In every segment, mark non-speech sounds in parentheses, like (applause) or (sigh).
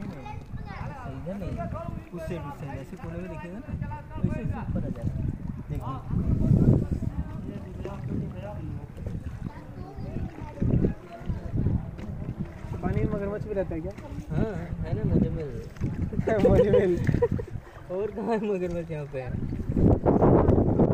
इधर नहीं उस साइड उस साइड ऐसे कोने में देखिएगा ना वैसे ऐसे ऊपर आ जाएगा देखिए पानी में मगरमच्छ भी रहता है क्या? हाँ है ना मजमल (laughs) मजमेल और कहाँ है मगरमच्छ यहाँ पे? मैं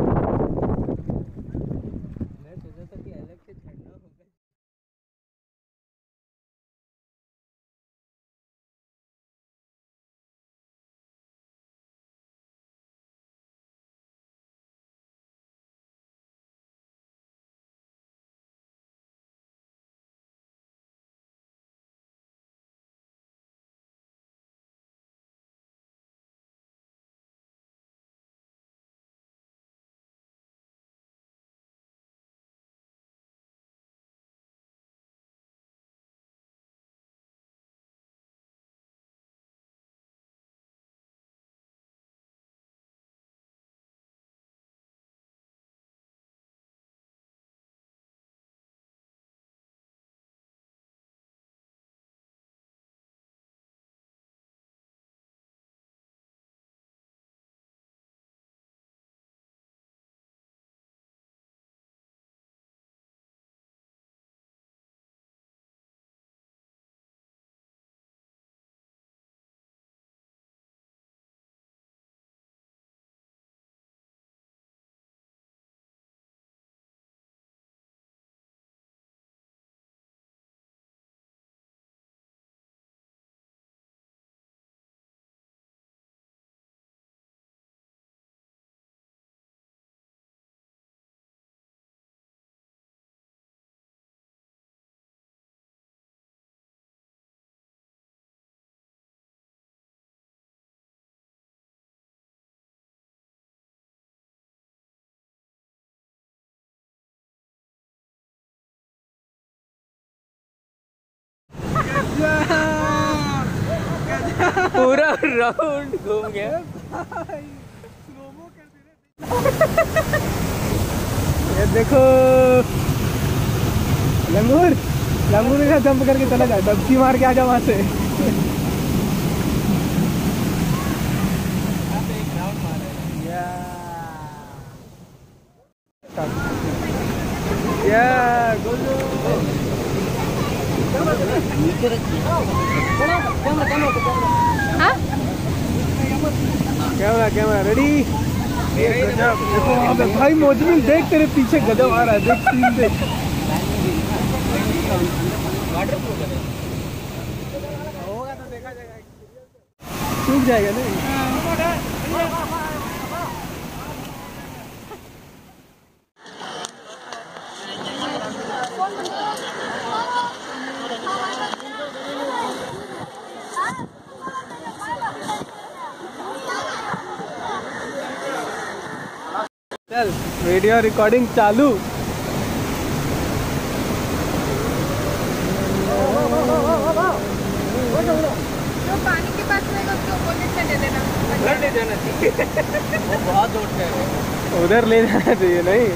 पूरा राउंड घूम गया। ये देखो। लंगूर लंगूर जंप करके चला जाए, डबकी मार के आ जाओ वहाँ से। कैमरा कैमरा रेडी देखो भाई मोजमिल देख तेरे पीछे गजब आ रहा है देख सीन देख होगा तो सूख जाएगा नहीं चल वीडियो रिकॉर्डिंग चालू. जो पानी के पास रहेगा उसको बोलने देना उधर ले जाना चाहिए। वो बहुत दूर से है। उधर ले जाना चाहिए नहीं।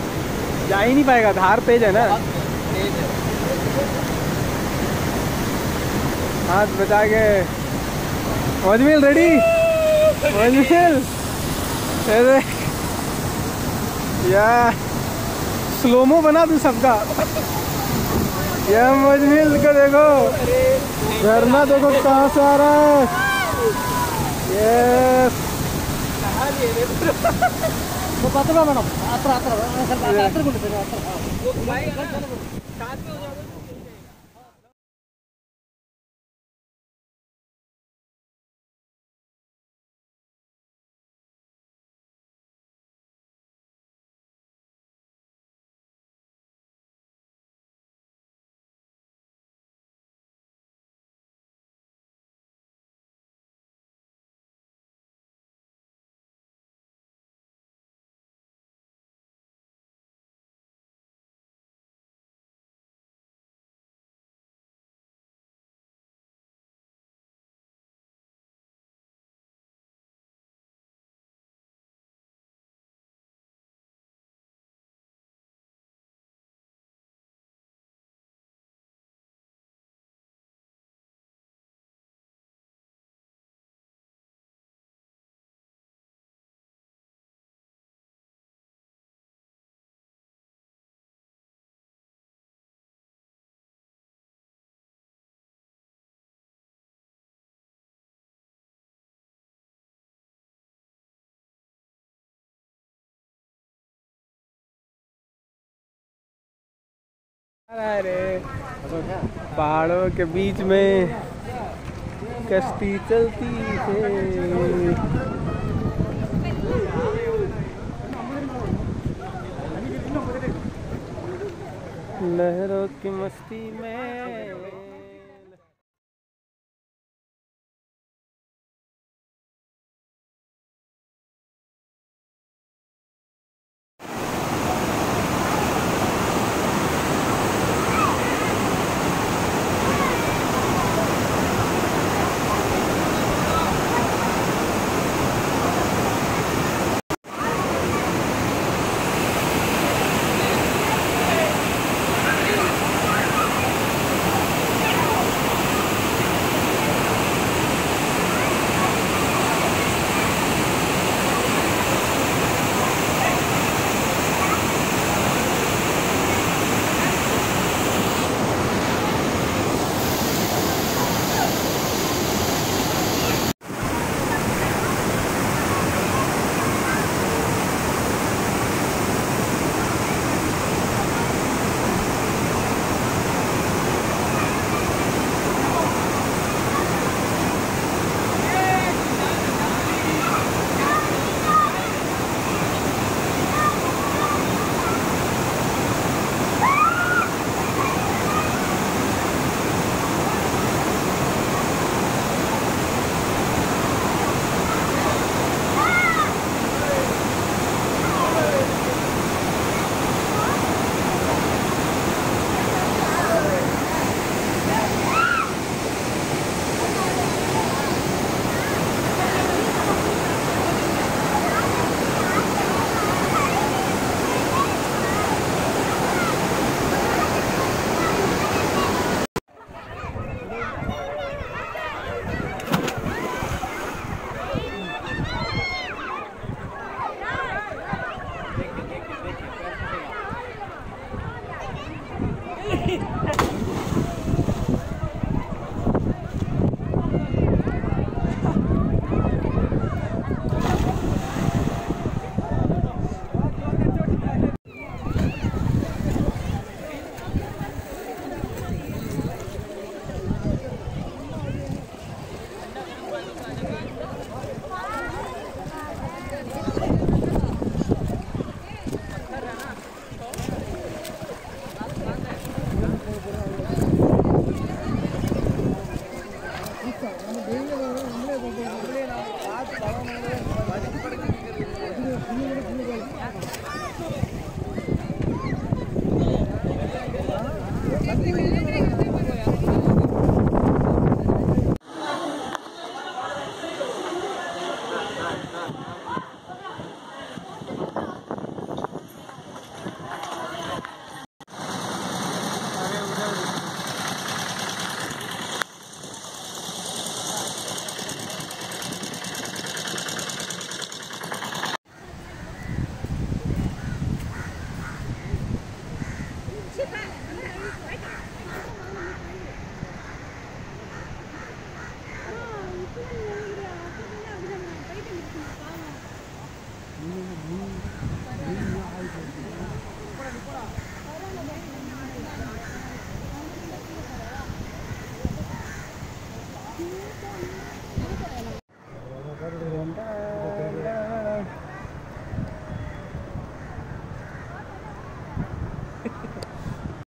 जा ही नहीं पाएगा धार तेज है ना। तेज है। हाथ बचा के। मजमिल रेडी मजमिल या स्लोमो बना दू सबका या मजमिल को देखो झरना देखो कहाँ से आ रहा है यस मैडम पहाड़ों के बीच में कश्ती चलती है। लहरों की मस्ती में